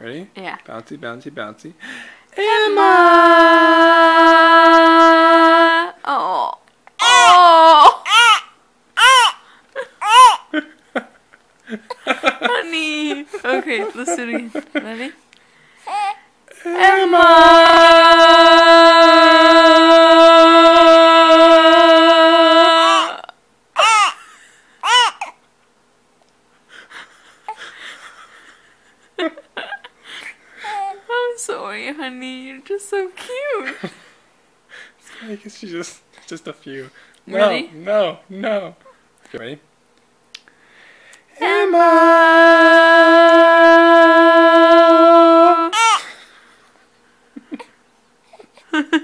Ready? Yeah. Bouncy, bouncy, bouncy. Emma. Oh. Oh. Honey. Okay, let's do it again. Ready? Emma. sorry, honey. You're just so cute. I guess she's just just a few. No, no, no. You ready? Emma.